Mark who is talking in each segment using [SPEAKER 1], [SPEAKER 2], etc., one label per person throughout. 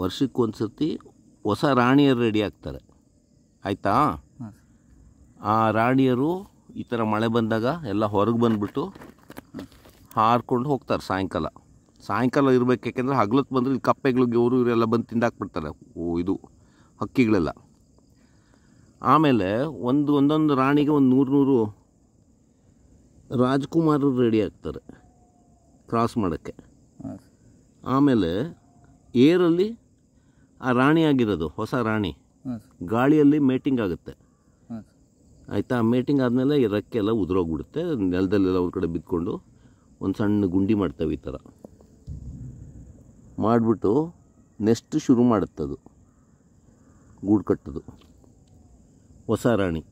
[SPEAKER 1] ವರ್ಷಕ್ಕೊಂದು ಸರ್ತಿ ಹೊಸ ರಾಣಿಯರು ರೆಡಿ ಆಗ್ತಾರೆ. ಆಯಿತಾ? ಆ ರಾಣಿಯರು ಈ ಥರ ಮಳೆ ಬಂದಾಗ ಎಲ್ಲ ಹೊರಗೆ ಬಂದುಬಿಟ್ಟು ಹಾರ್ಕೊಂಡು ಹೋಗ್ತಾರೆ ಸಾಯಂಕಾಲ. ಸಾಯಂಕಾಲ ಇರಬೇಕು ಯಾಕೆಂದರೆ ಹಗ್ಲತ್ತು ಬಂದರೆ ಇಲ್ಲಿ ಕಪ್ಪೆಗಳು ಇವರು ಇವರೆಲ್ಲ ಬಂದು ತಿಂದಾಕ್ಬಿಡ್ತಾರೆ ಓ ಇದು ಹಕ್ಕಿಗಳೆಲ್ಲ. ಆಮೇಲೆ ಒಂದು ಒಂದೊಂದು ರಾಣಿಗೆ ಒಂದು ನೂರು ನೂರು ರಾಜ್ಕುಮಾರರು ರೆಡಿ ಆಗ್ತಾರೆ ಕ್ರಾಸ್ ಮಾಡೋಕ್ಕೆ. ಆಮೇಲೆ ಏರಲ್ಲಿ ಆ ರಾಣಿ ಆಗಿರೋದು ಹೊಸ ರಾಣಿ. ಗಾಳಿಯಲ್ಲಿ ಮೇಟಿಂಗ್ ಆಗುತ್ತೆ. ಆಯಿತಾ? ಮೇಟಿಂಗ್ ಆದಮೇಲೆ ಈ ರೆಕ್ಕೆ ಎಲ್ಲ ಉದುರೋಗ್ಬಿಡುತ್ತೆ. ನೆಲದಲ್ಲೆಲ್ಲ ಒಂದು ಕಡೆ ಬಿದ್ಕೊಂಡು ಒಂದು ಸಣ್ಣ ಗುಂಡಿ ಮಾಡ್ತೇವೆ ಈ ಥರ ಮಾಡಿಬಿಟ್ಟು ನೆಸ್ಟ್ ಶುರು ಮಾಡುತ್ತದು. ಗೂಡು ಕಟ್ಟೋದು. ಹೊಸ ರಾಣಿ.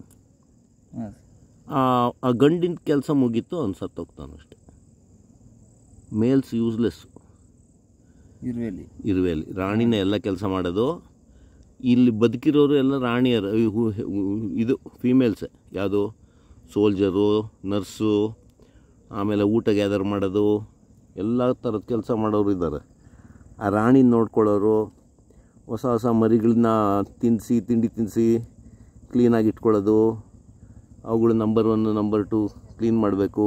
[SPEAKER 1] ಆ ಆ ಗಂಡಿನ ಕೆಲಸ ಮುಗೀತು ಅವ್ನು ಸತ್ತೋಗ್ತಾನಷ್ಟೆ. Mails useless
[SPEAKER 2] ಇರುವೆಲಿ.
[SPEAKER 1] ಇರುವೆಯಲ್ಲಿ ರಾಣಿನೇ ಎಲ್ಲ ಕೆಲಸ ಮಾಡೋದು. ಇಲ್ಲಿ ಬದುಕಿರೋರು ಎಲ್ಲ ರಾಣಿಯರು ಇದು ಫೀಮೇಲ್ಸ್ ಯಾವುದು? ಸೋಲ್ಜರು ನರ್ಸು ಆಮೇಲೆ ಊಟ ಗ್ಯಾದರ್ ಮಾಡೋದು. ಎಲ್ಲ ಥರದ ಕೆಲಸ ಮಾಡೋರು ಇದ್ದಾರೆ. ಆ ರಾಣಿನ ನೋಡ್ಕೊಳ್ಳೋರು, ಹೊಸ ಹೊಸ ಮರಿಗಳನ್ನ ತಿನ್ನಿಸಿ ತಿಂಡಿ ತಿನ್ನಿಸಿ ಕ್ಲೀನಾಗಿ ಇಟ್ಕೊಳ್ಳೋದು. ಅವುಗಳು number one number two clean ಮಾಡಬೇಕು.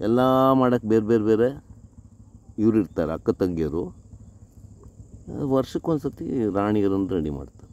[SPEAKER 1] ಎಲ್ಲ ಮಾಡೋಕ್ಕೆ ಬೇರೆ ಬೇರೆ ಬೇರೆ. ಇವ್ರು ಇರ್ತಾರೆ ಅಕ್ಕ ತಂಗಿಯರು. ವರ್ಷಕ್ಕೊಂದು ಸತಿ ರಾಣಿಯರನ್ನು ರೆಡಿ ಮಾಡ್ತಾರೆ.